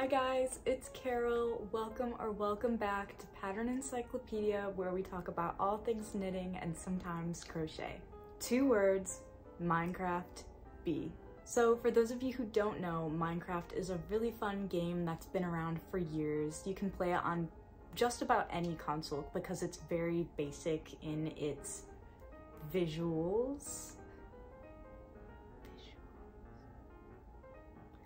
Hi guys, it's Carol. Welcome or welcome back to Pattern Encyclopedia where we talk about all things knitting and sometimes crochet. Two words, Minecraft bee. So for those of you who don't know, Minecraft is a really fun game that's been around for years. You can play it on just about any console because it's very basic in its visuals.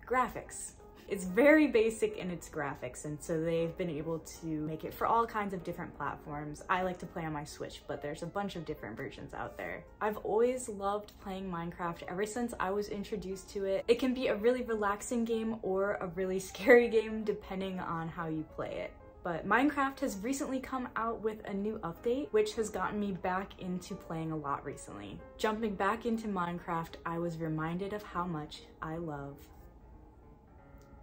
Graphics. It's very basic in its graphics and so they've been able to make it for all kinds of different platforms. I like to play on my Switch, but there's a bunch of different versions out there. I've always loved playing Minecraft ever since I was introduced to it. It can be a really relaxing game or a really scary game depending on how you play it but Minecraft has recently come out with a new update, which has gotten me back into playing a lot recently. Jumping back into Minecraft, I was reminded of how much I love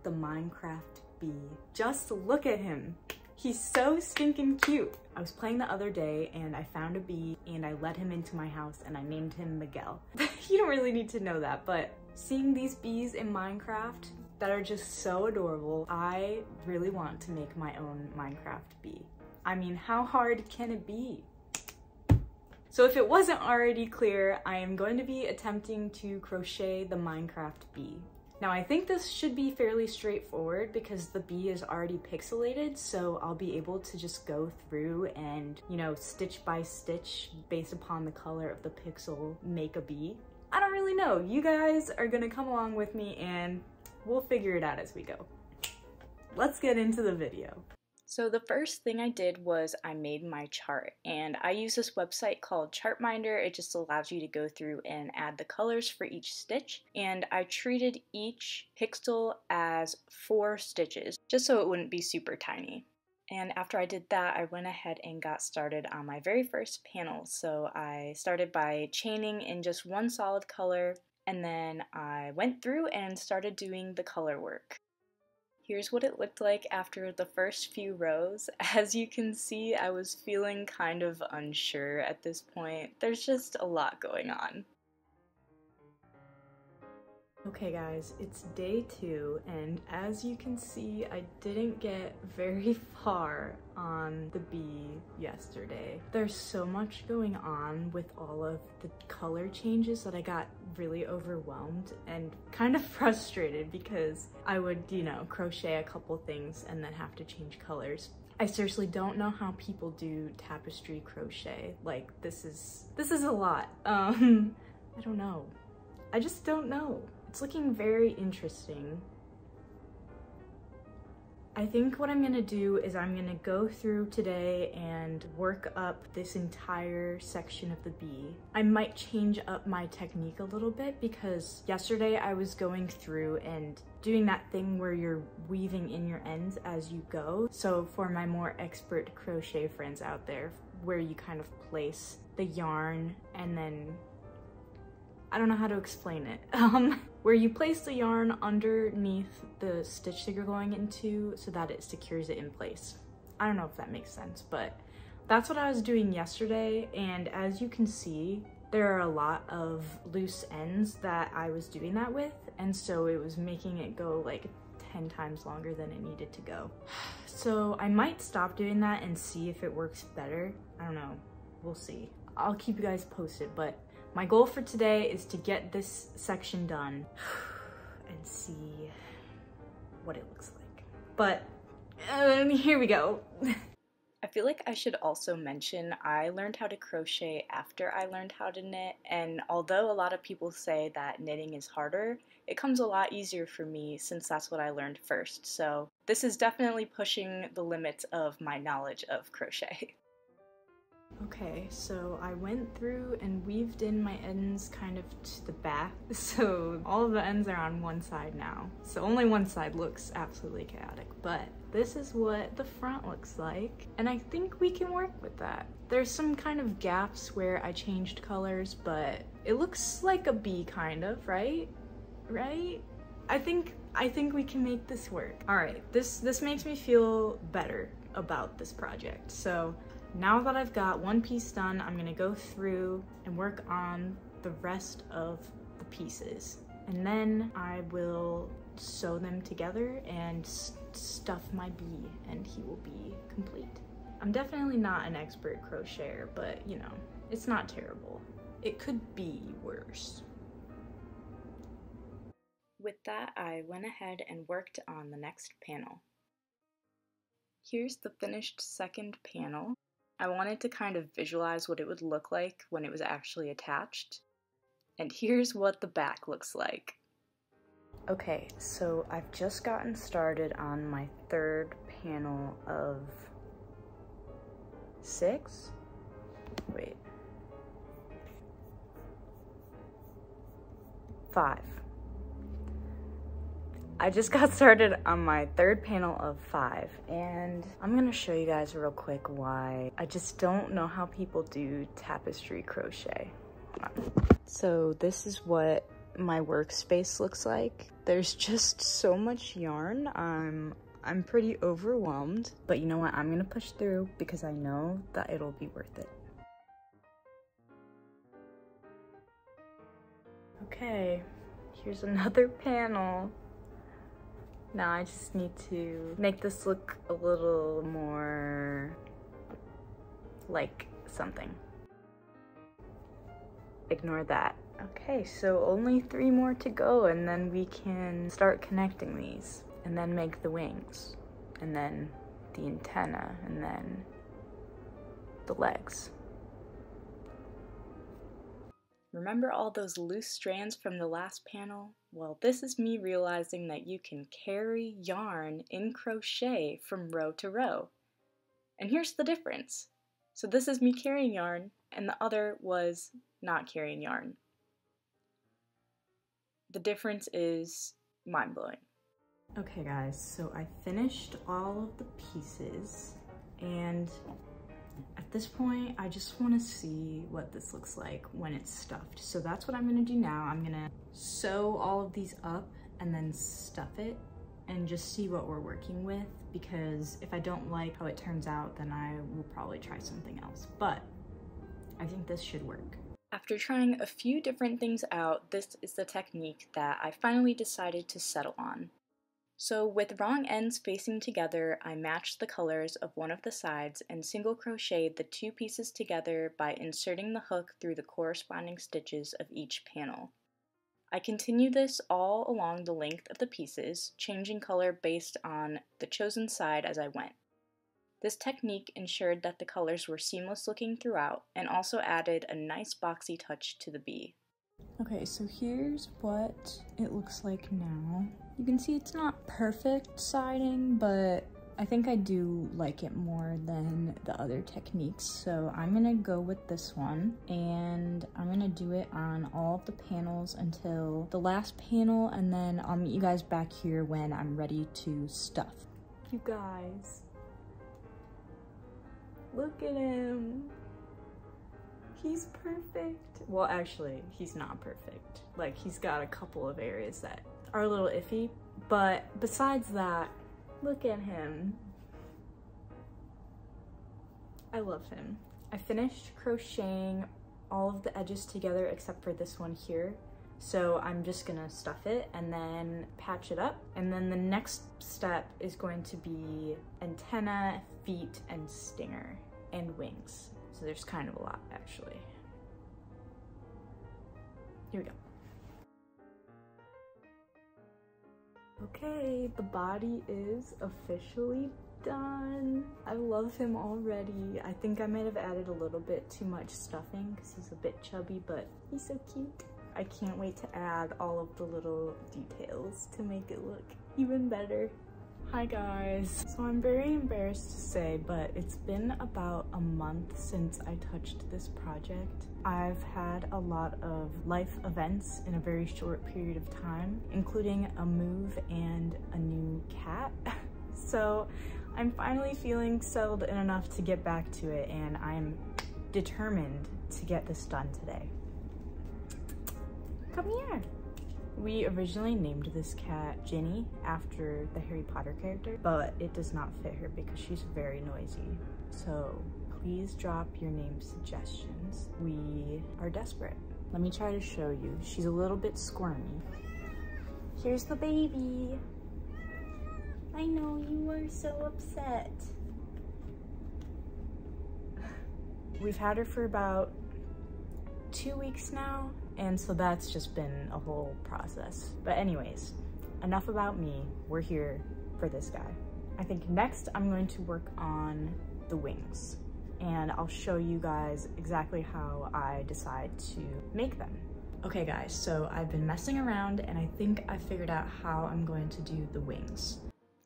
the Minecraft bee. Just look at him. He's so stinking cute. I was playing the other day and I found a bee and I let him into my house and I named him Miguel. you don't really need to know that, but seeing these bees in Minecraft that are just so adorable, I really want to make my own Minecraft bee. I mean, how hard can it be? So if it wasn't already clear, I am going to be attempting to crochet the Minecraft bee. Now I think this should be fairly straightforward because the bee is already pixelated, so I'll be able to just go through and, you know, stitch by stitch based upon the color of the pixel, make a bee. I don't really know. You guys are gonna come along with me and we'll figure it out as we go. Let's get into the video. So the first thing I did was I made my chart and I use this website called Chart-Minder. It just allows you to go through and add the colors for each stitch and I treated each pixel as four stitches just so it wouldn't be super tiny. And after I did that, I went ahead and got started on my very first panel. So I started by chaining in just one solid color and then I went through and started doing the color work. Here's what it looked like after the first few rows. As you can see, I was feeling kind of unsure at this point. There's just a lot going on. Okay guys, it's day two, and as you can see, I didn't get very far on the bee yesterday. There's so much going on with all of the color changes that I got really overwhelmed and kind of frustrated because I would, you know, crochet a couple things and then have to change colors. I seriously don't know how people do tapestry crochet. Like, this is, this is a lot. Um, I don't know. I just don't know. It's looking very interesting. I think what I'm gonna do is I'm gonna go through today and work up this entire section of the bee. I might change up my technique a little bit because yesterday I was going through and doing that thing where you're weaving in your ends as you go. So for my more expert crochet friends out there, where you kind of place the yarn and then I don't know how to explain it. Um, where you place the yarn underneath the stitch that you're going into so that it secures it in place. I don't know if that makes sense, but that's what I was doing yesterday. And as you can see, there are a lot of loose ends that I was doing that with. And so it was making it go like 10 times longer than it needed to go. So I might stop doing that and see if it works better. I don't know, we'll see. I'll keep you guys posted, but my goal for today is to get this section done and see what it looks like. But uh, here we go. I feel like I should also mention I learned how to crochet after I learned how to knit, and although a lot of people say that knitting is harder, it comes a lot easier for me since that's what I learned first. So this is definitely pushing the limits of my knowledge of crochet. Okay, so I went through and weaved in my ends kind of to the back. So all of the ends are on one side now. So only one side looks absolutely chaotic, but this is what the front looks like. And I think we can work with that. There's some kind of gaps where I changed colors, but it looks like a bee kind of, right? Right? I think I think we can make this work. All right, this this makes me feel better about this project. So now that I've got one piece done, I'm gonna go through and work on the rest of the pieces. And then I will sew them together and stuff my bee and he will be complete. I'm definitely not an expert crocheter, but you know, it's not terrible. It could be worse. With that, I went ahead and worked on the next panel. Here's the finished second panel. I wanted to kind of visualize what it would look like when it was actually attached. And here's what the back looks like. Okay, so I've just gotten started on my third panel of six? Wait. Five. I just got started on my third panel of five and I'm gonna show you guys real quick why I just don't know how people do tapestry crochet. So this is what my workspace looks like. There's just so much yarn. I'm I'm pretty overwhelmed, but you know what? I'm gonna push through because I know that it'll be worth it. Okay, here's another panel. Now I just need to make this look a little more like something. Ignore that. Okay, so only three more to go and then we can start connecting these and then make the wings and then the antenna and then the legs. Remember all those loose strands from the last panel? Well, this is me realizing that you can carry yarn in crochet from row to row. And here's the difference. So this is me carrying yarn, and the other was not carrying yarn. The difference is mind-blowing. Okay guys, so I finished all of the pieces, and at this point, I just wanna see what this looks like when it's stuffed. So that's what I'm gonna do now. I'm gonna sew all of these up and then stuff it and just see what we're working with because if I don't like how it turns out, then I will probably try something else. But I think this should work. After trying a few different things out, this is the technique that I finally decided to settle on. So with wrong ends facing together, I matched the colors of one of the sides and single crocheted the two pieces together by inserting the hook through the corresponding stitches of each panel. I continue this all along the length of the pieces, changing color based on the chosen side as I went. This technique ensured that the colors were seamless looking throughout and also added a nice boxy touch to the bee. Okay, so here's what it looks like now. You can see it's not perfect siding, but I think I do like it more than the other techniques. So I'm gonna go with this one and I'm gonna do it on all of the panels until the last panel and then I'll meet you guys back here when I'm ready to stuff. You guys, look at him. He's perfect. Well, actually, he's not perfect. Like, he's got a couple of areas that are a little iffy, but besides that, look at him. I love him. I finished crocheting all of the edges together except for this one here. So I'm just gonna stuff it and then patch it up. And then the next step is going to be antenna, feet, and stinger, and wings. So there's kind of a lot actually. Here we go. Okay, the body is officially done. I love him already. I think I might have added a little bit too much stuffing because he's a bit chubby, but he's so cute. I can't wait to add all of the little details to make it look even better. Hi guys. So I'm very embarrassed to say, but it's been about a month since I touched this project. I've had a lot of life events in a very short period of time, including a move and a new cat. so I'm finally feeling settled in enough to get back to it and I'm determined to get this done today. Come here. We originally named this cat Ginny after the Harry Potter character, but it does not fit her because she's very noisy. So please drop your name suggestions. We are desperate. Let me try to show you. She's a little bit squirmy. Here's the baby. I know you are so upset. We've had her for about two weeks now, and so that's just been a whole process. But anyways, enough about me. We're here for this guy. I think next I'm going to work on the wings and I'll show you guys exactly how I decide to make them. Okay guys, so I've been messing around and I think I figured out how I'm going to do the wings.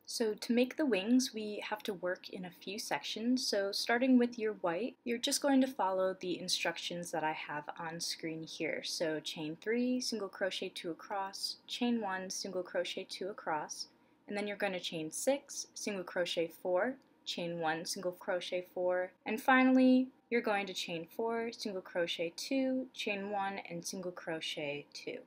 So to make the wings, we have to work in a few sections. So starting with your white, you're just going to follow the instructions that I have on screen here. So chain three, single crochet two across, chain one, single crochet two across, and then you're going to chain six, single crochet four, chain one, single crochet four, and finally you're going to chain four, single crochet two, chain one, and single crochet two.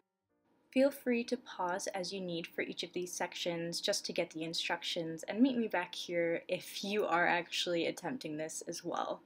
Feel free to pause as you need for each of these sections just to get the instructions and meet me back here if you are actually attempting this as well.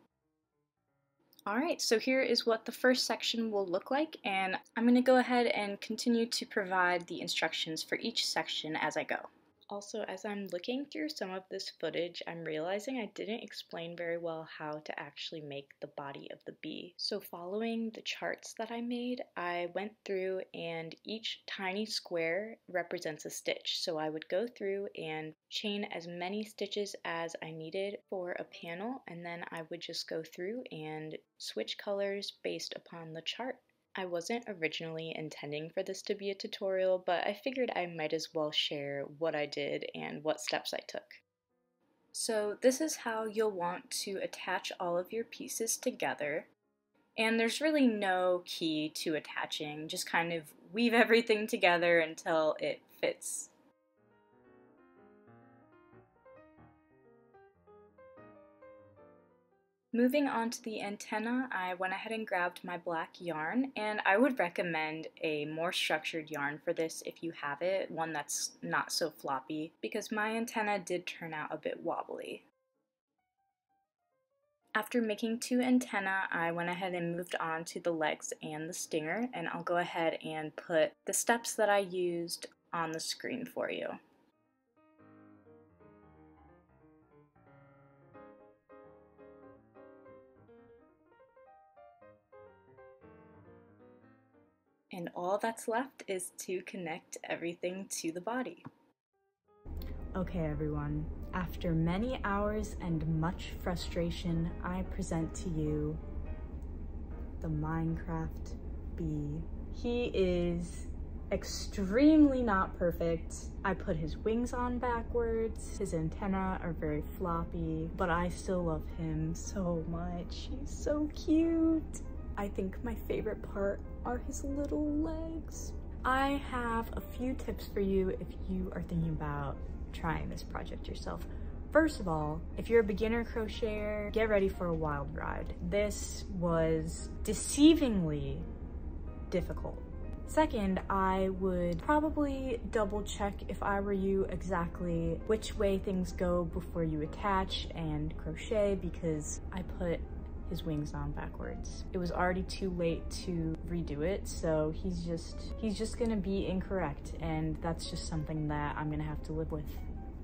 Alright, so here is what the first section will look like and I'm going to go ahead and continue to provide the instructions for each section as I go. Also, as I'm looking through some of this footage, I'm realizing I didn't explain very well how to actually make the body of the bee. So following the charts that I made, I went through and each tiny square represents a stitch. So I would go through and chain as many stitches as I needed for a panel and then I would just go through and switch colors based upon the chart. I wasn't originally intending for this to be a tutorial, but I figured I might as well share what I did and what steps I took. So this is how you'll want to attach all of your pieces together. And there's really no key to attaching, just kind of weave everything together until it fits Moving on to the antenna, I went ahead and grabbed my black yarn, and I would recommend a more structured yarn for this if you have it, one that's not so floppy, because my antenna did turn out a bit wobbly. After making two antennae, I went ahead and moved on to the legs and the stinger, and I'll go ahead and put the steps that I used on the screen for you. And all that's left is to connect everything to the body. Okay everyone, after many hours and much frustration, I present to you the Minecraft bee. He is extremely not perfect. I put his wings on backwards, his antenna are very floppy, but I still love him so much. He's so cute. I think my favorite part are his little legs. I have a few tips for you if you are thinking about trying this project yourself. First of all, if you're a beginner crocheter, get ready for a wild ride. This was deceivingly difficult. Second, I would probably double check if I were you exactly which way things go before you attach and crochet because I put his wings on backwards. It was already too late to redo it, so he's just, he's just gonna be incorrect, and that's just something that I'm gonna have to live with.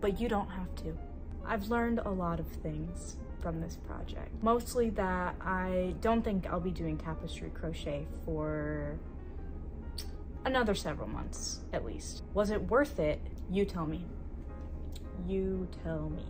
But you don't have to. I've learned a lot of things from this project. Mostly that I don't think I'll be doing tapestry crochet for another several months, at least. Was it worth it? You tell me. You tell me.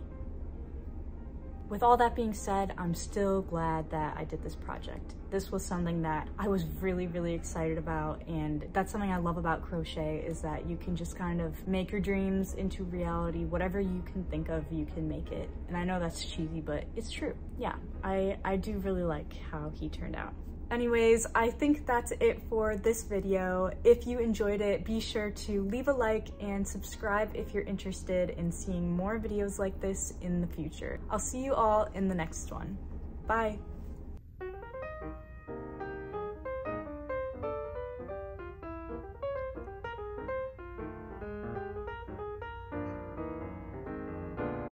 With all that being said, I'm still glad that I did this project. This was something that I was really, really excited about. And that's something I love about crochet is that you can just kind of make your dreams into reality. Whatever you can think of, you can make it. And I know that's cheesy, but it's true. Yeah, I, I do really like how he turned out. Anyways, I think that's it for this video. If you enjoyed it, be sure to leave a like and subscribe if you're interested in seeing more videos like this in the future. I'll see you all in the next one. Bye.